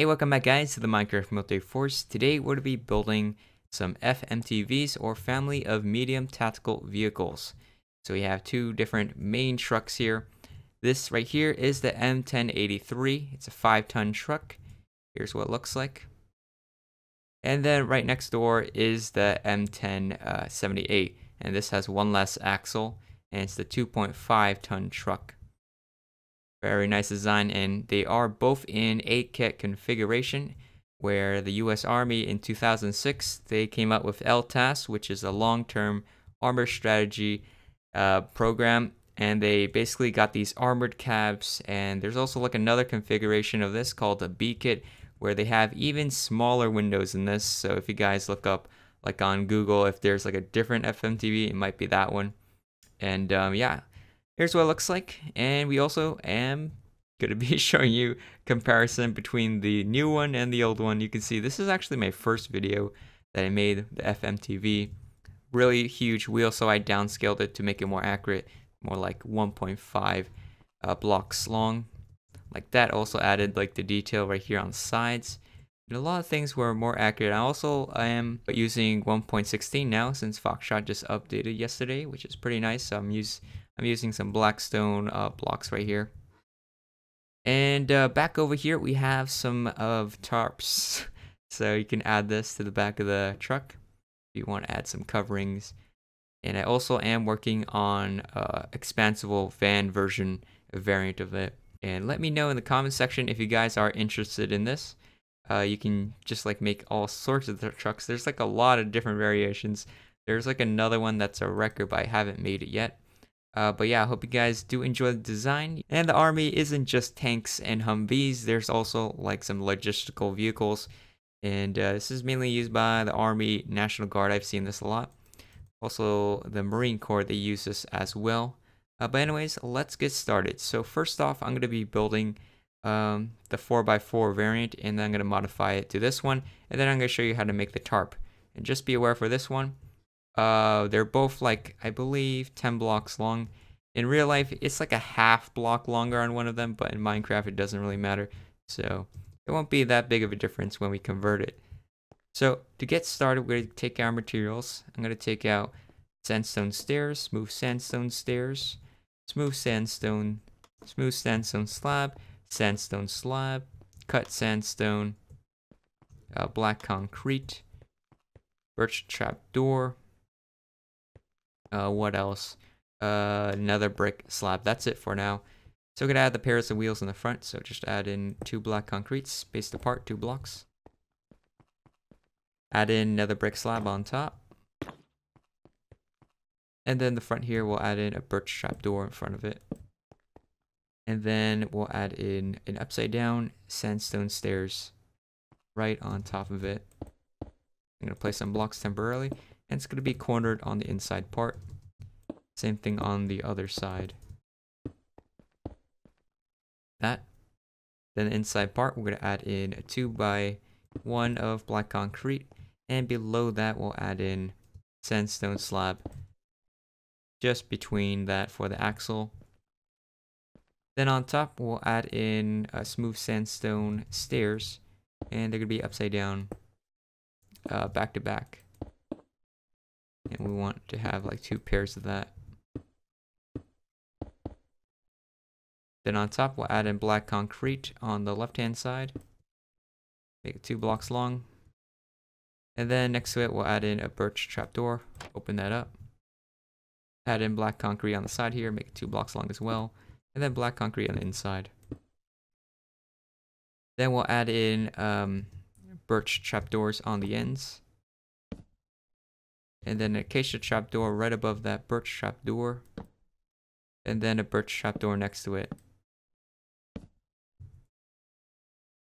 Hey, welcome back guys to the Minecraft Military Force. Today we're to be building some FMTVs or Family of Medium Tactical Vehicles. So we have two different main trucks here. This right here is the M1083. It's a 5 ton truck. Here's what it looks like. And then right next door is the M1078. Uh, and this has one less axle and it's the 2.5 ton truck. Very nice design, and they are both in A-kit configuration. Where the U.S. Army in 2006 they came up with LTAS, which is a long-term armor strategy uh, program, and they basically got these armored cabs. And there's also like another configuration of this called a B kit, where they have even smaller windows in this. So if you guys look up like on Google, if there's like a different FMTV, it might be that one. And um, yeah, here's what it looks like. And we also am going to be showing you comparison between the new one and the old one. You can see this is actually my first video that I made, the FMTV. Really huge wheel, so I downscaled it to make it more accurate, more like 1.5 uh, blocks long. Like that also added like the detail right here on the sides. And a lot of things were more accurate. I also am using 1.16 now since Foxshot just updated yesterday, which is pretty nice. So I'm use I'm using some Blackstone uh, blocks right here. And uh, back over here, we have some of tarps. So you can add this to the back of the truck if you want to add some coverings. And I also am working on uh, expansible van version variant of it. And let me know in the comment section if you guys are interested in this. Uh, you can just like make all sorts of trucks. There's like a lot of different variations. There's like another one that's a wrecker, but I haven't made it yet. Uh, but yeah, I hope you guys do enjoy the design. And the army isn't just tanks and Humvees. There's also like some logistical vehicles. And uh, this is mainly used by the Army National Guard. I've seen this a lot. Also, the Marine Corps, they use this as well. Uh, but anyways, let's get started. So first off, I'm going to be building um, the 4x4 variant and then I'm going to modify it to this one. And then I'm going to show you how to make the tarp. And just be aware for this one, uh, they're both like, I believe, 10 blocks long. In real life, it's like a half block longer on one of them, but in Minecraft, it doesn't really matter. So it won't be that big of a difference when we convert it. So to get started, we're going to take our materials. I'm going to take out sandstone stairs, smooth sandstone stairs, smooth sandstone, smooth sandstone slab, sandstone slab, cut sandstone, uh, black concrete, birch trap door, uh, what else? Uh, a nether brick slab. That's it for now. So we're gonna add the pairs of wheels in the front. So just add in two black concretes, spaced apart, two blocks. Add in a nether brick slab on top. And then the front here, we'll add in a birch trap door in front of it. And then we'll add in an upside down sandstone stairs right on top of it. I'm gonna place some blocks temporarily and it's going to be cornered on the inside part. Same thing on the other side. That. Then the inside part, we're going to add in a 2 by 1 of black concrete. And below that, we'll add in sandstone slab. Just between that for the axle. Then on top, we'll add in a smooth sandstone stairs. And they're going to be upside down, uh, back to back and we want to have like two pairs of that. Then on top, we'll add in black concrete on the left-hand side. Make it two blocks long. And then next to it, we'll add in a birch trapdoor. Open that up. Add in black concrete on the side here, make it two blocks long as well. And then black concrete on the inside. Then we'll add in um, birch trapdoors on the ends and then an acacia trapdoor right above that birch trapdoor, and then a birch trapdoor next to it.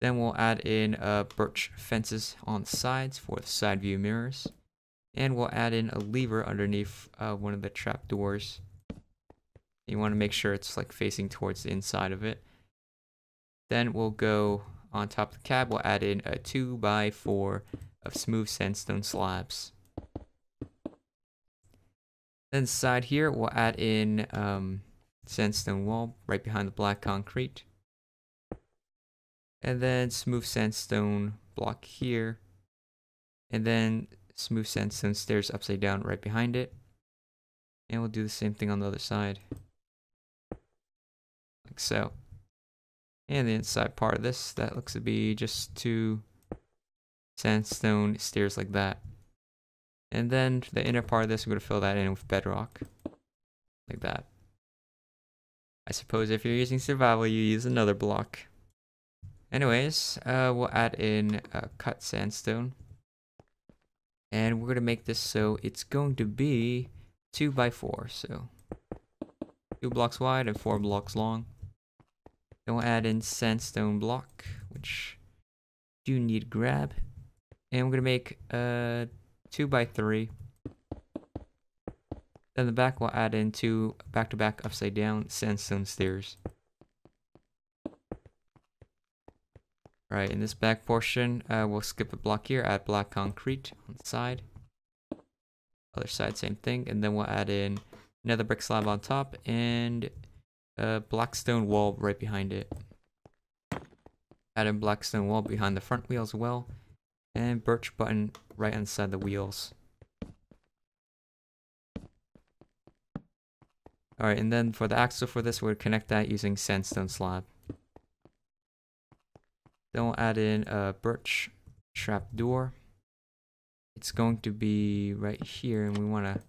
Then we'll add in uh, birch fences on sides for the side view mirrors. And we'll add in a lever underneath uh, one of the trap doors. You want to make sure it's like facing towards the inside of it. Then we'll go on top of the cab, we'll add in a 2 by 4 of smooth sandstone slabs. Then side here, we'll add in um, sandstone wall right behind the black concrete. And then smooth sandstone block here. And then smooth sandstone stairs upside down right behind it. And we'll do the same thing on the other side. Like so. And the inside part of this, that looks to be just two sandstone stairs like that. And then the inner part of this, we're going to fill that in with bedrock. Like that. I suppose if you're using survival, you use another block. Anyways, uh, we'll add in uh, cut sandstone. And we're going to make this so it's going to be 2 by 4 So 2 blocks wide and 4 blocks long. Then we'll add in sandstone block, which do need grab. And we're going to make a 2 by 3 Then the back we'll add in two back-to-back -back upside down sandstone stairs. Right, in this back portion, uh, we'll skip a block here, add black concrete on the side. Other side, same thing. And then we'll add in a nether brick slab on top and a black stone wall right behind it. Add in black stone wall behind the front wheel as well. And birch button right inside the wheels. Alright, and then for the axle for this, we'll connect that using sandstone slab. Then we'll add in a birch trap door. It's going to be right here and we want to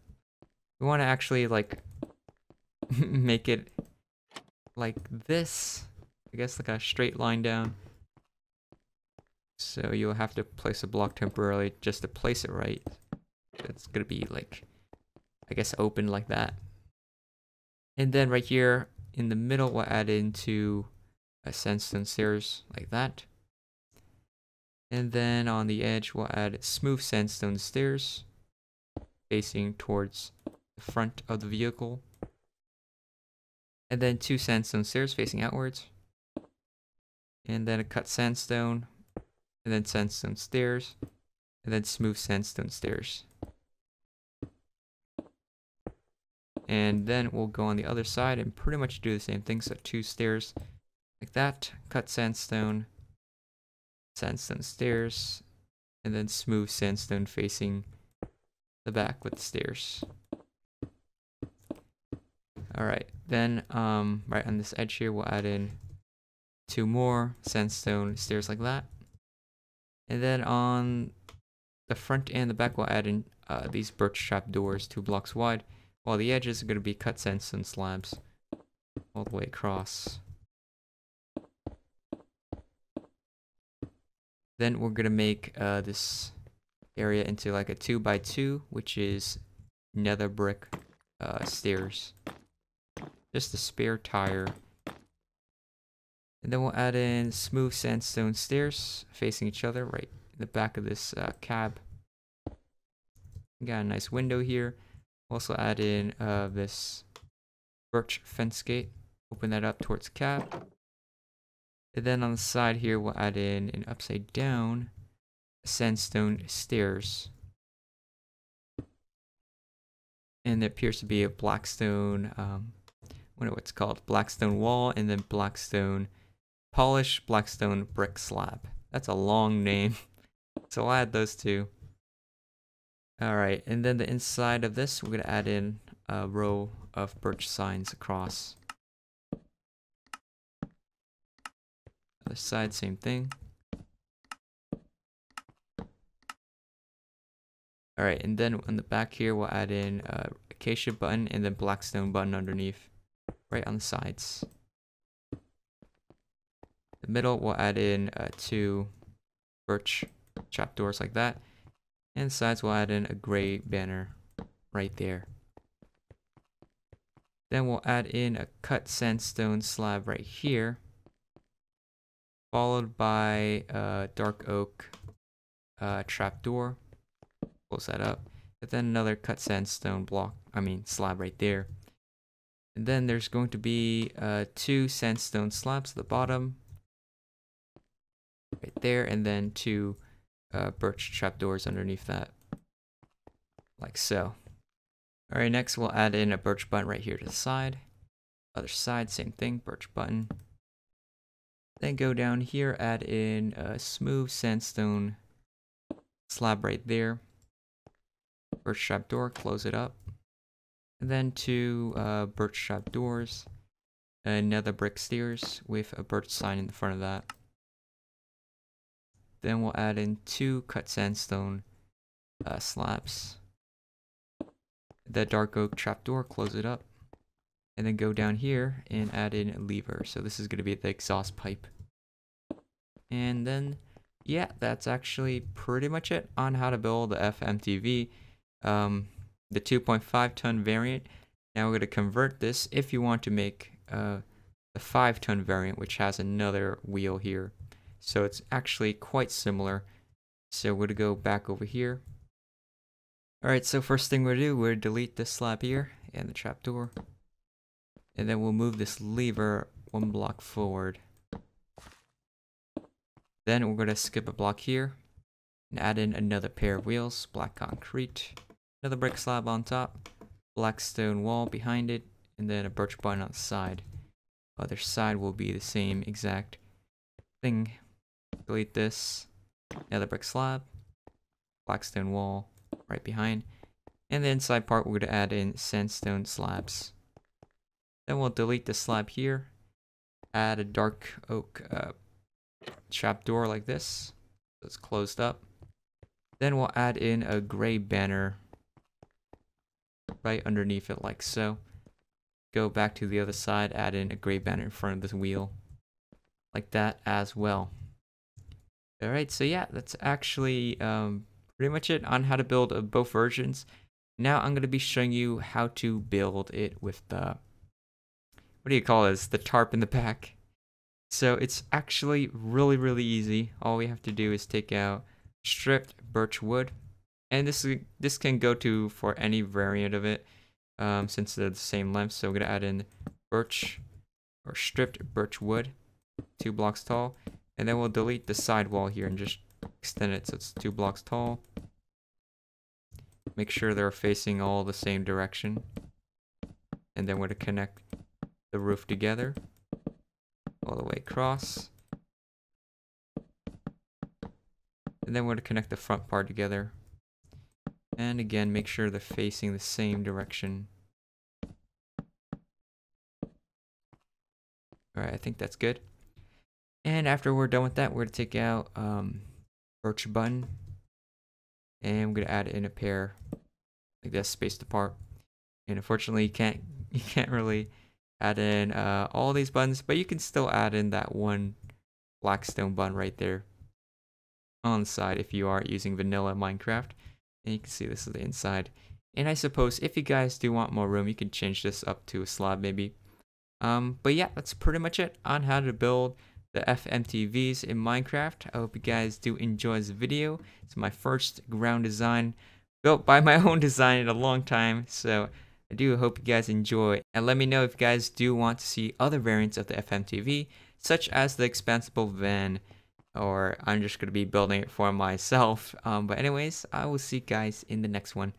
we want to actually like make it like this. I guess like a straight line down. So you'll have to place a block temporarily just to place it right. It's gonna be like, I guess open like that. And then right here in the middle, we'll add into a sandstone stairs like that. And then on the edge, we'll add smooth sandstone stairs facing towards the front of the vehicle. And then two sandstone stairs facing outwards. And then a cut sandstone. And then sandstone stairs. And then smooth sandstone stairs. And then we'll go on the other side and pretty much do the same thing. So two stairs like that. Cut sandstone sandstone stairs, and then smooth sandstone facing the back with the stairs. Alright, then um, right on this edge here, we'll add in two more sandstone stairs like that. And then on the front and the back, we'll add in uh, these birch trap doors, two blocks wide, while the edges are going to be cut sandstone slabs all the way across. Then we're gonna make uh, this area into like a two by two, which is nether brick uh, stairs. Just a spare tire. And then we'll add in smooth sandstone stairs facing each other right in the back of this uh, cab. Got a nice window here. Also add in uh, this birch fence gate. Open that up towards cab. And then on the side here, we'll add in an upside down sandstone stairs. And there appears to be a blackstone, um, what what's called, blackstone wall, and then blackstone polished blackstone brick slab. That's a long name. So I'll add those two. Alright, and then the inside of this, we're going to add in a row of birch signs across. Other side, same thing. Alright, and then on the back here, we'll add in uh, acacia button and then blackstone button underneath, right on the sides. The middle, we'll add in uh, two birch trapdoors like that. And sides, we'll add in a gray banner right there. Then we'll add in a cut sandstone slab right here followed by a dark oak uh, trapdoor. Close that up. But then another cut sandstone block, I mean slab right there. And then there's going to be uh, two sandstone slabs at the bottom. Right there, and then two uh, birch trapdoors underneath that. Like so. Alright, next we'll add in a birch button right here to the side. Other side, same thing, birch button. Then go down here, add in a smooth sandstone slab right there. Birch trap door, close it up. And then two uh, birch trap doors. A nether brick stairs with a birch sign in the front of that. Then we'll add in two cut sandstone uh, slabs. The dark oak trapdoor, close it up. And then go down here and add in a lever. So this is going to be the exhaust pipe. And then, yeah, that's actually pretty much it on how to build the FMTV. Um, the 2.5 ton variant. Now we're going to convert this if you want to make uh, the 5 ton variant, which has another wheel here. So it's actually quite similar. So we're to go back over here. Alright, so first thing we're to do, we're delete this slab here and the trapdoor. And then we'll move this lever one block forward. Then we're going to skip a block here and add in another pair of wheels, black concrete, a nether brick slab on top, black stone wall behind it, and then a birch bun on the side. Other side will be the same exact thing. Delete this, a nether brick slab, black stone wall right behind, and the inside part we're going to add in sandstone slabs. Then we'll delete the slab here, add a dark oak uh, trap door like this. So it's closed up. Then we'll add in a gray banner right underneath it like so. Go back to the other side, add in a gray banner in front of the wheel like that as well. Alright, so yeah, that's actually um, pretty much it on how to build uh, both versions. Now I'm going to be showing you how to build it with the, what do you call this, the tarp in the back. So it's actually really, really easy. All we have to do is take out stripped birch wood. And this, this can go to for any variant of it um, since they're the same length. So we're going to add in birch or stripped birch wood, two blocks tall. And then we'll delete the side wall here and just extend it so it's two blocks tall. Make sure they're facing all the same direction. And then we're going to connect the roof together all the way across. And then we're going to connect the front part together. And again, make sure they're facing the same direction. Alright, I think that's good. And after we're done with that, we're going to take out um, birch button. And I'm going to add in a pair like this, spaced apart. And unfortunately, you can't you can't really add in uh, all these buttons, but you can still add in that one blackstone button right there on the side if you are using vanilla Minecraft. And you can see this is the inside. And I suppose if you guys do want more room, you can change this up to a slab maybe. Um, but yeah, that's pretty much it on how to build the FMTVs in Minecraft. I hope you guys do enjoy this video. It's my first ground design built by my own design in a long time. So I do hope you guys enjoy. And let me know if you guys do want to see other variants of the FMTV, such as the expansible van, or I'm just going to be building it for myself. Um, but anyways, I will see you guys in the next one.